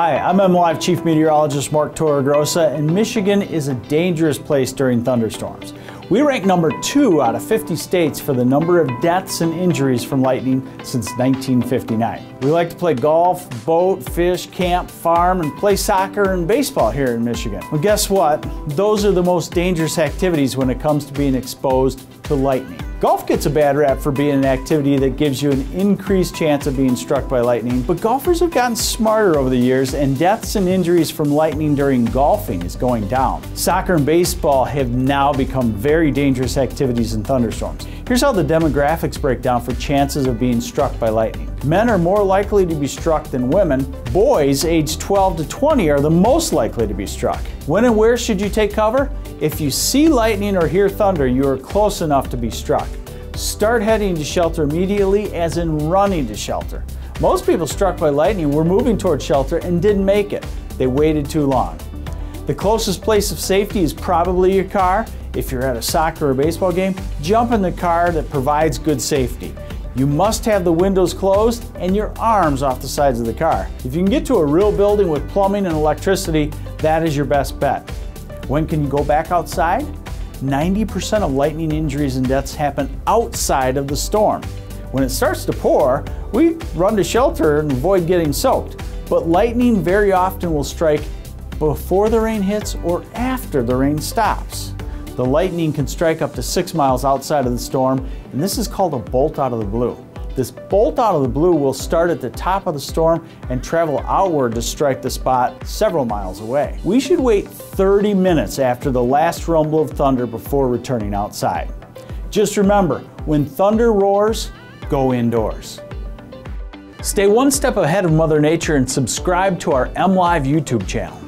Hi, I'm MLive Chief Meteorologist Mark Torregrossa, and Michigan is a dangerous place during thunderstorms. We rank number two out of 50 states for the number of deaths and injuries from lightning since 1959. We like to play golf, boat, fish, camp, farm, and play soccer and baseball here in Michigan. Well, guess what? Those are the most dangerous activities when it comes to being exposed to lightning. Golf gets a bad rap for being an activity that gives you an increased chance of being struck by lightning, but golfers have gotten smarter over the years and deaths and injuries from lightning during golfing is going down. Soccer and baseball have now become very dangerous activities in thunderstorms. Here's how the demographics break down for chances of being struck by lightning. Men are more likely to be struck than women. Boys aged 12 to 20 are the most likely to be struck. When and where should you take cover? If you see lightning or hear thunder, you are close enough to be struck. Start heading to shelter immediately, as in running to shelter. Most people struck by lightning were moving toward shelter and didn't make it. They waited too long. The closest place of safety is probably your car. If you're at a soccer or baseball game, jump in the car that provides good safety. You must have the windows closed and your arms off the sides of the car. If you can get to a real building with plumbing and electricity, that is your best bet. When can you go back outside? 90% of lightning injuries and deaths happen outside of the storm. When it starts to pour, we run to shelter and avoid getting soaked. But lightning very often will strike before the rain hits or after the rain stops. The lightning can strike up to six miles outside of the storm, and this is called a bolt out of the blue. This bolt out of the blue will start at the top of the storm and travel outward to strike the spot several miles away. We should wait 30 minutes after the last rumble of thunder before returning outside. Just remember, when thunder roars, go indoors. Stay one step ahead of Mother Nature and subscribe to our MLive YouTube channel.